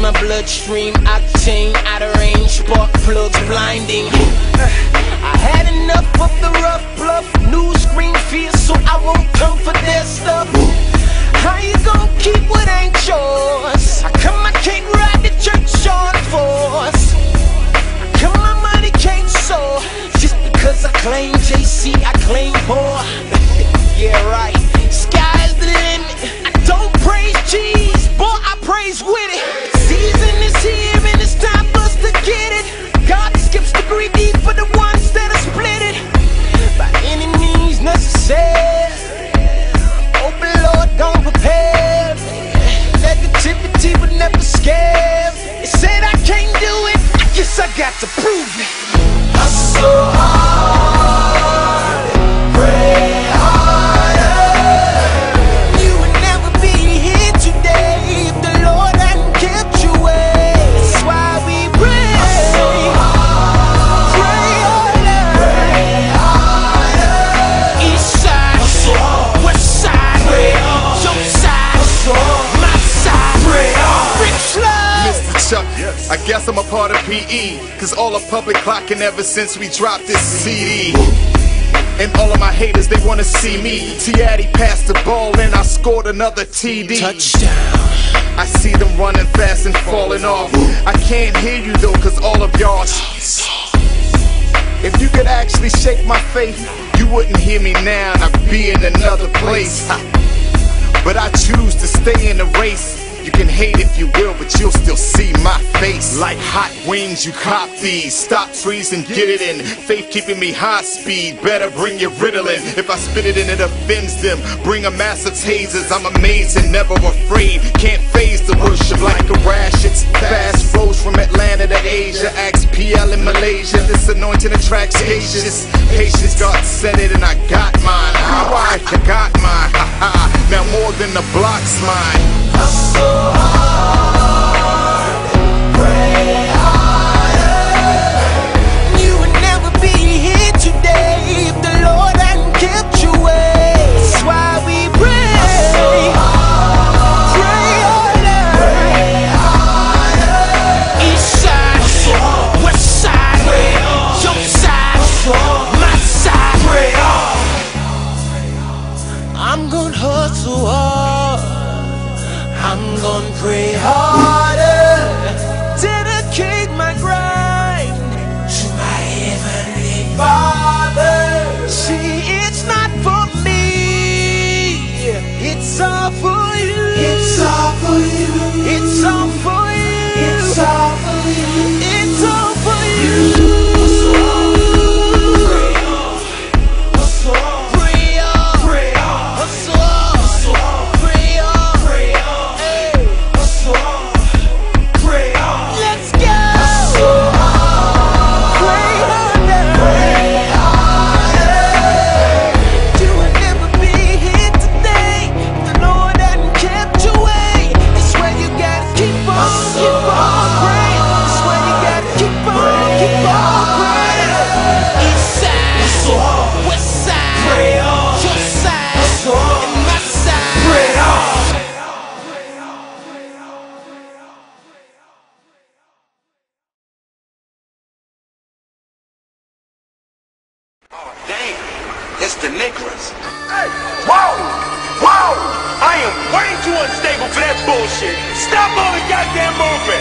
my bloodstream, octane out of range, spark plugs blinding. I had enough of the rough bluff, new screen fear, so I won't come for their stuff. How you gonna keep what ain't yours? How come I got to prove it. Chuck, I guess I'm a part of PE. Cause all the public clocking ever since we dropped this CD. And all of my haters, they wanna see me. Tiati passed the ball and I scored another TD. Touchdown. I see them running fast and falling off. I can't hear you though, cause all of y'all. If you could actually shake my faith, you wouldn't hear me now and I'd be in another place. But I choose to stay in the race. You can hate if you will, but you'll still see my face. Like hot wings, you cop these. Stop freezing, get it in. Faith keeping me high speed. Better bring your Ritalin. If I spit it in, it offends them. Bring a mass of tasers. I'm amazing, never afraid. Can't phase the worship like a rash. It's fast flows from Atlanta to Asia. Ask PL in Malaysia. This anointing attracts patience. Patience, God said it, and I got mine. I got mine. More than the block's mine. Hustle pray harder. Dedicate my grind to my heavenly Father. See, it's not for me. It's all for you. It's all for you. It's all Oh, damn. It's the Nicholas. Hey, whoa! Whoa! I am way too unstable for that bullshit. Stop all the goddamn movement.